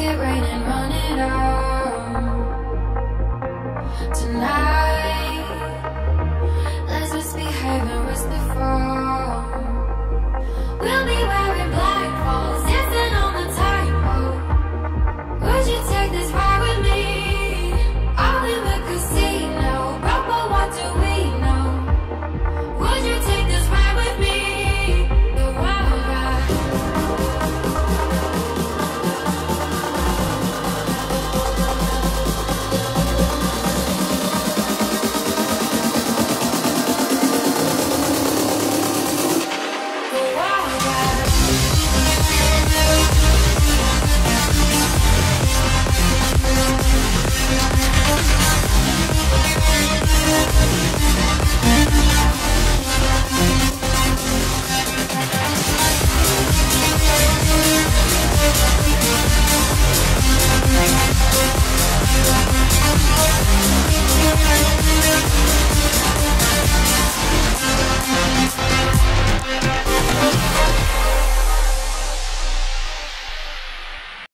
it rain and run it out tonight. Let's misbehave and risk.